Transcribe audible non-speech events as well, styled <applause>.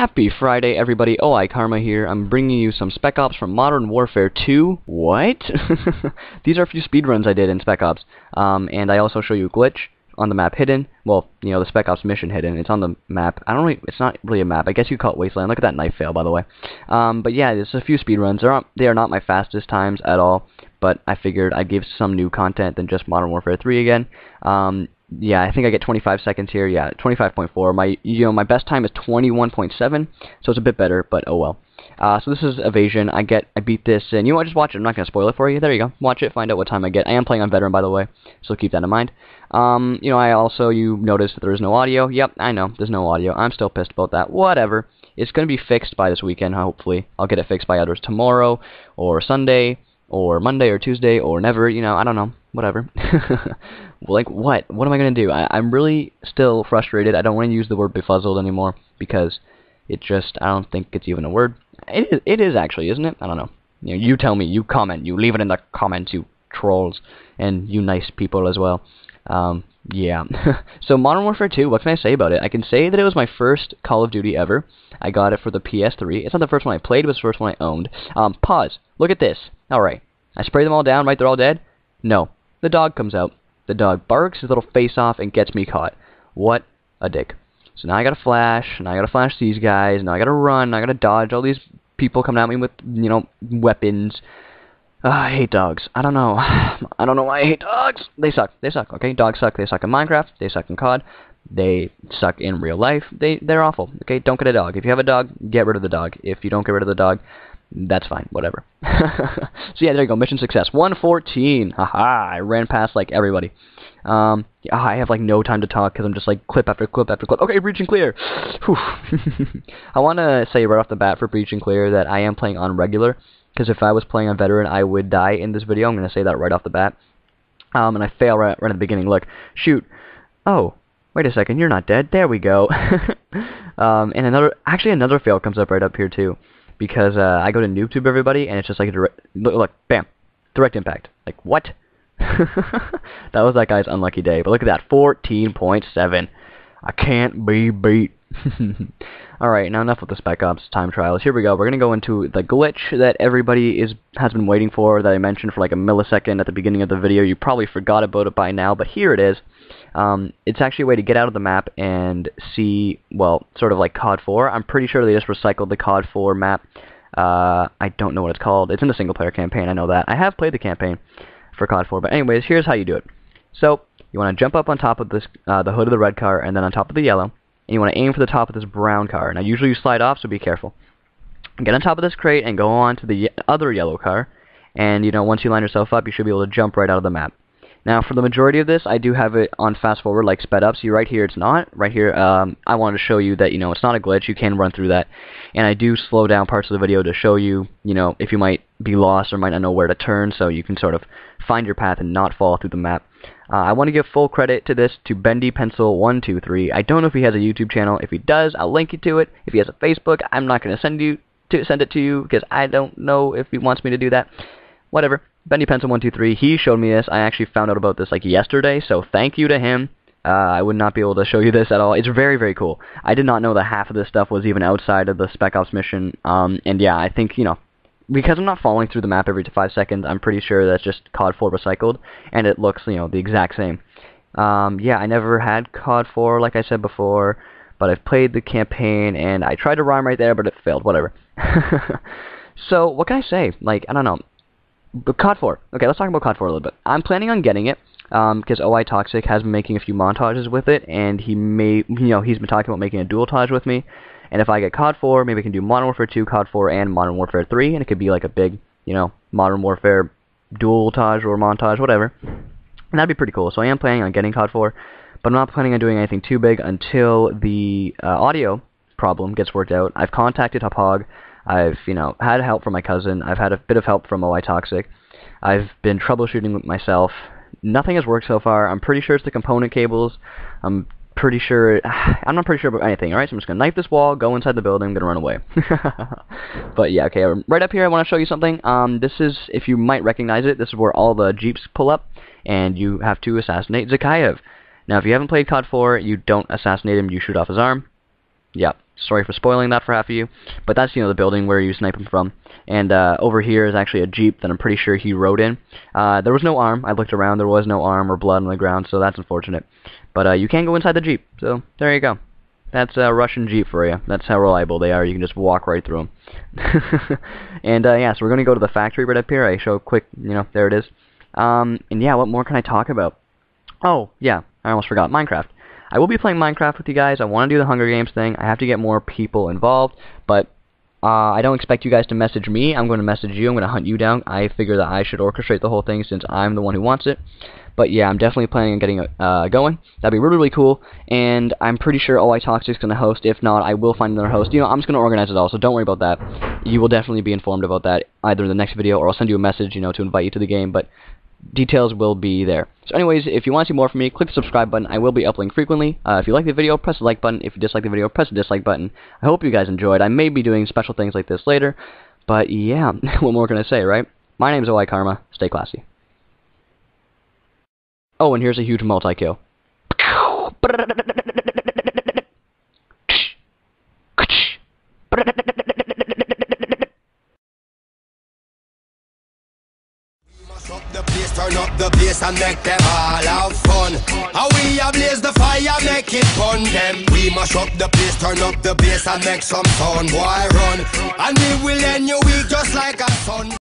Happy Friday, everybody. Oh, I Karma here. I'm bringing you some Spec Ops from Modern Warfare 2. What? <laughs> These are a few speedruns I did in Spec Ops. Um, and I also show you a glitch on the map hidden. Well, you know, the Spec Ops mission hidden. It's on the map. I don't really, it's not really a map. I guess you call it Wasteland. Look at that knife fail, by the way. Um, but yeah, there's a few speedruns. They're, they are not my fastest times at all. But I figured I'd give some new content than just Modern Warfare 3 again. Um, yeah, I think I get 25 seconds here. Yeah, 25.4. My you know my best time is 21.7, so it's a bit better, but oh well. Uh, so this is evasion. I get I beat this, and you know what? Just watch it. I'm not gonna spoil it for you. There you go. Watch it. Find out what time I get. I am playing on veteran, by the way, so keep that in mind. Um, you know, I also you noticed that there is no audio. Yep, I know there's no audio. I'm still pissed about that. Whatever. It's gonna be fixed by this weekend. Hopefully, I'll get it fixed by either tomorrow or Sunday or Monday or Tuesday or never, you know, I don't know, whatever. <laughs> like what? What am I gonna do? I, I'm really still frustrated. I don't want to use the word befuzzled anymore because it just I don't think it's even a word. It is, it is actually, isn't it? I don't know. You know, you tell me. You comment. You leave it in the comments. You trolls and you nice people as well. Um, yeah. <laughs> so Modern Warfare 2, what can I say about it? I can say that it was my first Call of Duty ever. I got it for the PS3. It's not the first one I played, it was the first one I owned. Um, pause. Look at this. Alright. I spray them all down, right? They're all dead? No. The dog comes out. The dog barks his little face off and gets me caught. What a dick. So now I gotta flash, now I gotta flash these guys, now I gotta run, now I gotta dodge all these people coming at me with, you know, weapons. Uh, I hate dogs. I don't know. <sighs> I don't know why I hate dogs. They suck. They suck. Okay, dogs suck. They suck in Minecraft. They suck in COD. They suck in real life. They they're awful. Okay, don't get a dog. If you have a dog, get rid of the dog. If you don't get rid of the dog, that's fine. Whatever. <laughs> so yeah, there you go. Mission success. 114. Haha. I ran past like everybody. Um, yeah, I have like no time to talk because I'm just like clip after clip after clip. Okay, breach and clear. <laughs> <laughs> I want to say right off the bat for breach and clear that I am playing on regular because if I was playing on veteran, I would die in this video. I'm going to say that right off the bat. Um, and I fail right, right at the beginning. Look, shoot. Oh, wait a second, you're not dead. There we go. um, and another, actually another fail comes up right up here too, because uh, I go to NoobTube everybody, and it's just like a direct, look, look, bam, direct impact. Like what? <laughs> that was that guy's unlucky day. But look at that, 14.7. I can't be beat. <laughs> Alright, now enough with the Spec Ops time trials. Here we go. We're going to go into the glitch that everybody is has been waiting for that I mentioned for like a millisecond at the beginning of the video. You probably forgot about it by now, but here it is. Um, it's actually a way to get out of the map and see, well, sort of like COD 4. I'm pretty sure they just recycled the COD 4 map. Uh, I don't know what it's called. It's in the single-player campaign, I know that. I have played the campaign for COD 4, but anyways, here's how you do it. So, you want to jump up on top of this, uh, the hood of the red car, and then on top of the yellow and you want to aim for the top of this brown car. Now, usually you slide off, so be careful. Get on top of this crate and go on to the other yellow car, and you know once you line yourself up, you should be able to jump right out of the map. Now, for the majority of this, I do have it on fast forward, like sped up. See, right here, it's not. Right here, um, I wanted to show you that, you know, it's not a glitch. You can run through that. And I do slow down parts of the video to show you, you know, if you might be lost or might not know where to turn, so you can sort of find your path and not fall through the map. Uh, I want to give full credit to this to Bendy Pencil 123. I don't know if he has a YouTube channel. If he does, I'll link you to it. If he has a Facebook, I'm not going to send you to send it to you because I don't know if he wants me to do that. Whatever. Bendy Pencil 123. He showed me this. I actually found out about this like yesterday, so thank you to him. Uh, I would not be able to show you this at all. It's very, very cool. I did not know that half of this stuff was even outside of the Spec Ops mission. Um, and yeah, I think, you know, because I'm not falling through the map every five seconds, I'm pretty sure that's just COD 4 recycled, and it looks, you know, the exact same. Um, yeah, I never had COD 4, like I said before, but I've played the campaign, and I tried to rhyme right there, but it failed, whatever. <laughs> so, what can I say? Like, I don't know. But COD 4. Okay, let's talk about COD 4 a little bit. I'm planning on getting it, because um, OI Toxic has been making a few montages with it, and he may, you know, he's been talking about making a dual with me, and if I get COD 4, maybe I can do Modern Warfare 2, COD 4, and Modern Warfare 3, and it could be like a big, you know, Modern Warfare dual-tage or montage, whatever. And that'd be pretty cool. So I am planning on getting COD 4, but I'm not planning on doing anything too big until the uh, audio problem gets worked out. I've contacted Hauppauge. I've, you know, had help from my cousin. I've had a bit of help from OI Toxic. I've been troubleshooting myself. Nothing has worked so far. I'm pretty sure it's the component cables. I'm pretty sure, <sighs> I'm not pretty sure about anything, alright? So I'm just to knife this wall, go inside the building, I'm to run away. <laughs> but yeah, okay, right up here I want to show you something. Um, this is, if you might recognize it, this is where all the jeeps pull up, and you have to assassinate Zakhaev. Now, if you haven't played COD 4, you don't assassinate him, you shoot off his arm. Yep. Sorry for spoiling that for half of you, but that's you know the building where you snipe him from. And uh, over here is actually a jeep that I'm pretty sure he rode in. Uh, there was no arm. I looked around. There was no arm or blood on the ground, so that's unfortunate. But uh, you can go inside the jeep, so there you go. That's a Russian Jeep for you. That's how reliable they are. You can just walk right through them. <laughs> and uh, yeah, so we're going to go to the factory right up here. I show a quick, you know, there it is. Um, and yeah, what more can I talk about? Oh, yeah, I almost forgot. Minecraft. I will be playing Minecraft with you guys. I want to do the Hunger Games thing. I have to get more people involved, but uh, I don't expect you guys to message me. I'm going to message you. I'm going to hunt you down. I figure that I should orchestrate the whole thing since I'm the one who wants it. But yeah, I'm definitely planning on getting uh, going. That'd be really, really cool. And I'm pretty sure OI Toxic's going to host. If not, I will find another host. You know, I'm just going to organize it all, so don't worry about that. You will definitely be informed about that either in the next video or I'll send you a message, you know, to invite you to the game. But details will be there. So anyways, if you want to see more from me, click the subscribe button. I will be uploading frequently. Uh, if you like the video, press the like button. If you dislike the video, press the dislike button. I hope you guys enjoyed. I may be doing special things like this later. But yeah, <laughs> what more can I say, right? My name is OI Karma. Stay classy. Oh, and here's a huge multi-kill. <laughs> turn up the bass and make them all have fun. How we blaze the fire, make it fun them. We mash up the place, turn up the bass and make some sound, boy run. And we will end your week just like a sun.